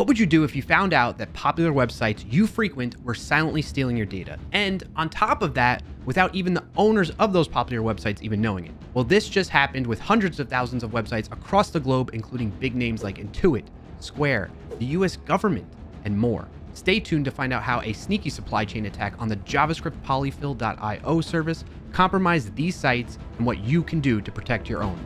What would you do if you found out that popular websites you frequent were silently stealing your data? And on top of that, without even the owners of those popular websites even knowing it. Well, this just happened with hundreds of thousands of websites across the globe, including big names like Intuit, Square, the US government, and more. Stay tuned to find out how a sneaky supply chain attack on the JavaScript polyfill.io service compromised these sites and what you can do to protect your own.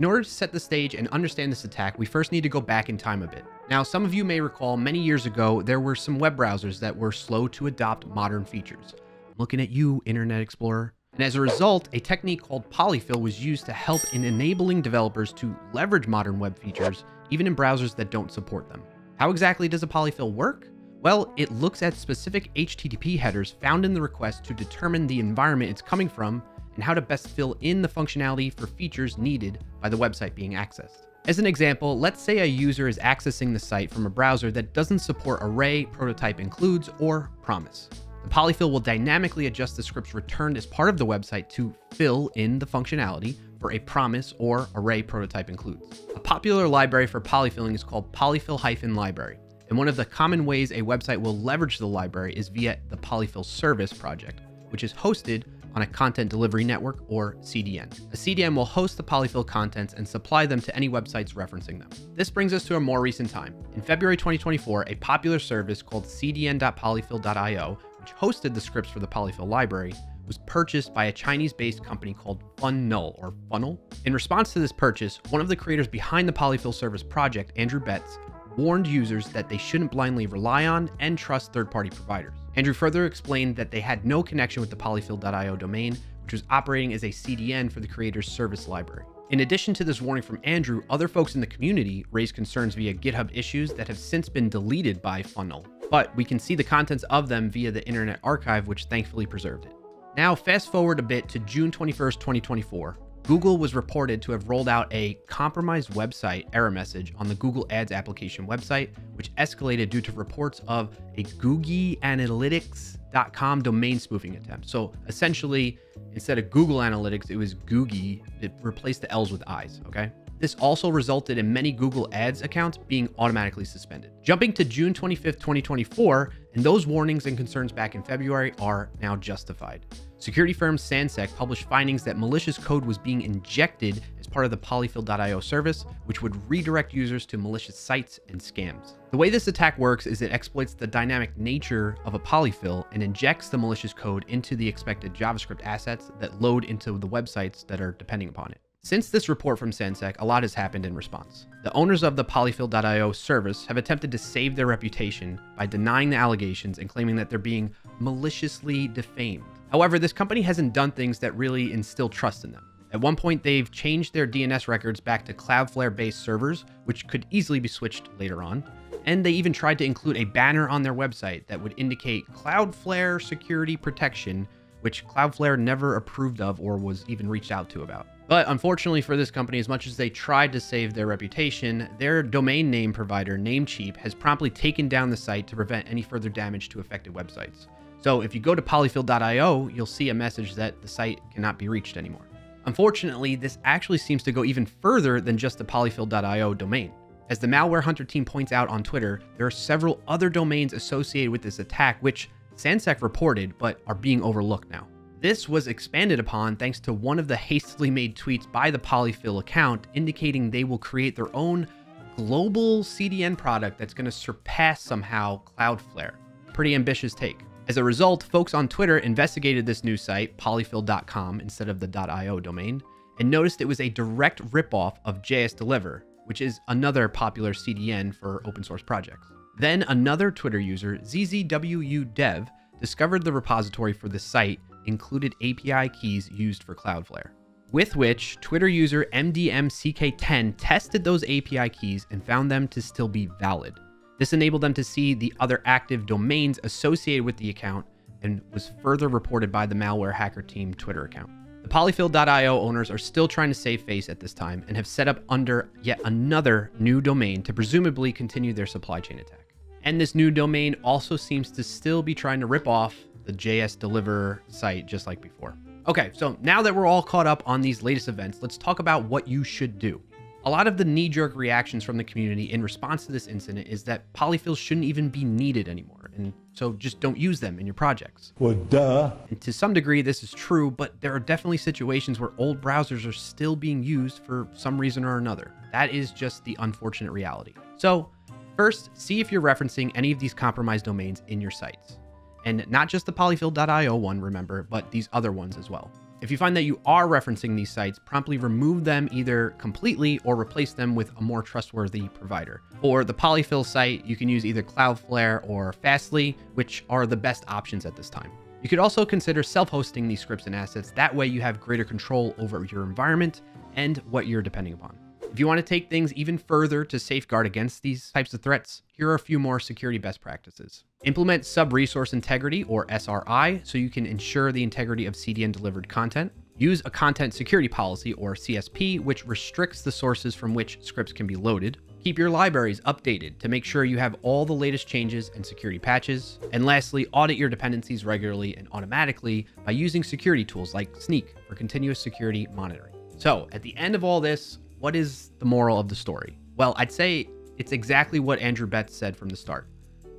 In order to set the stage and understand this attack, we first need to go back in time a bit. Now, some of you may recall many years ago, there were some web browsers that were slow to adopt modern features. I'm looking at you, Internet Explorer. And as a result, a technique called polyfill was used to help in enabling developers to leverage modern web features, even in browsers that don't support them. How exactly does a polyfill work? Well, it looks at specific HTTP headers found in the request to determine the environment it's coming from and how to best fill in the functionality for features needed by the website being accessed. As an example, let's say a user is accessing the site from a browser that doesn't support array, prototype includes, or promise. The polyfill will dynamically adjust the scripts returned as part of the website to fill in the functionality for a promise or array prototype includes. A popular library for polyfilling is called polyfill-library. And one of the common ways a website will leverage the library is via the Polyfill Service project, which is hosted on a content delivery network or CDN. A CDN will host the polyfill contents and supply them to any websites referencing them. This brings us to a more recent time. In February 2024, a popular service called cdn.polyfill.io, which hosted the scripts for the polyfill library, was purchased by a Chinese-based company called Funnull or Funnel. In response to this purchase, one of the creators behind the Polyfill service project, Andrew Betts, warned users that they shouldn't blindly rely on and trust third-party providers. Andrew further explained that they had no connection with the polyfill.io domain, which was operating as a CDN for the creator's service library. In addition to this warning from Andrew, other folks in the community raised concerns via GitHub issues that have since been deleted by Funnull, but we can see the contents of them via the Internet Archive, which thankfully preserved it. Now, fast forward a bit to June 21st, 2024. Google was reported to have rolled out a compromised website error message on the Google Ads application website, which escalated due to reports of a GoogieAnalytics.com domain spoofing attempt. So essentially, instead of Google Analytics, it was Googie. It replaced the L's with I's, okay? This also resulted in many Google Ads accounts being automatically suspended. Jumping to June 25th, 2024, and those warnings and concerns back in February are now justified. Security firm Sansec published findings that malicious code was being injected as part of the polyfill.io service, which would redirect users to malicious sites and scams. The way this attack works is it exploits the dynamic nature of a polyfill and injects the malicious code into the expected JavaScript assets that load into the websites that are depending upon it. Since this report from Sansec, a lot has happened in response. The owners of the polyfill.io service have attempted to save their reputation by denying the allegations and claiming that they're being maliciously defamed. However, this company hasn't done things that really instill trust in them. At one point, they've changed their DNS records back to Cloudflare-based servers, which could easily be switched later on. And they even tried to include a banner on their website that would indicate Cloudflare security protection, which Cloudflare never approved of or was even reached out to about. But unfortunately for this company, as much as they tried to save their reputation, their domain name provider, Namecheap, has promptly taken down the site to prevent any further damage to affected websites. So if you go to polyfill.io, you'll see a message that the site cannot be reached anymore. Unfortunately, this actually seems to go even further than just the polyfill.io domain. As the Malware Hunter team points out on Twitter, there are several other domains associated with this attack, which Sansec reported, but are being overlooked now. This was expanded upon thanks to one of the hastily made tweets by the Polyfill account indicating they will create their own global CDN product that's going to surpass somehow Cloudflare. Pretty ambitious take. As a result, folks on Twitter investigated this new site, polyfill.com, instead of the .io domain, and noticed it was a direct ripoff of jsDelivr, which is another popular CDN for open source projects. Then another Twitter user, ZZWUDev, discovered the repository for the site included API keys used for Cloudflare, with which Twitter user MDMCK10 tested those API keys and found them to still be valid. This enabled them to see the other active domains associated with the account and was further reported by the Malware Hunter team Twitter account. The polyfill.io owners are still trying to save face at this time and have set up under yet another new domain to presumably continue their supply chain attack. And this new domain also seems to still be trying to rip off the jsDelivr site just like before. Okay, so now that we're all caught up on these latest events, let's talk about what you should do. A lot of the knee-jerk reactions from the community in response to this incident is that polyfills shouldn't even be needed anymore, and so just don't use them in your projects. Well, duh. And to some degree, this is true, but there are definitely situations where old browsers are still being used for some reason or another. That is just the unfortunate reality. So, first, see if you're referencing any of these compromised domains in your sites. And not just the polyfill.io one, remember, but these other ones as well. If you find that you are referencing these sites, promptly remove them either completely or replace them with a more trustworthy provider. For the Polyfill site, you can use either Cloudflare or Fastly, which are the best options at this time. You could also consider self-hosting these scripts and assets. That way you have greater control over your environment and what you're depending upon. If you want to take things even further to safeguard against these types of threats, here are a few more security best practices. Implement sub-resource integrity or SRI so you can ensure the integrity of CDN delivered content. Use a content security policy or CSP, which restricts the sources from which scripts can be loaded. Keep your libraries updated to make sure you have all the latest changes and security patches. And lastly, audit your dependencies regularly and automatically by using security tools like Snyk for continuous security monitoring. So at the end of all this, what is the moral of the story? Well, I'd say it's exactly what Andrew Betts said from the start.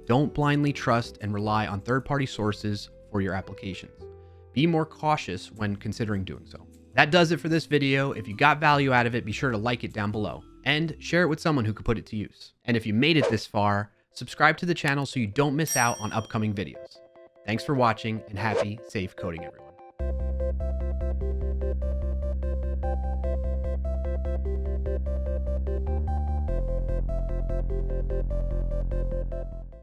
Don't blindly trust and rely on third party sources for your applications. Be more cautious when considering doing so. That does it for this video. If you got value out of it, be sure to like it down below and share it with someone who could put it to use. And if you made it this far, subscribe to the channel so you don't miss out on upcoming videos. Thanks for watching and happy, safe coding, everyone.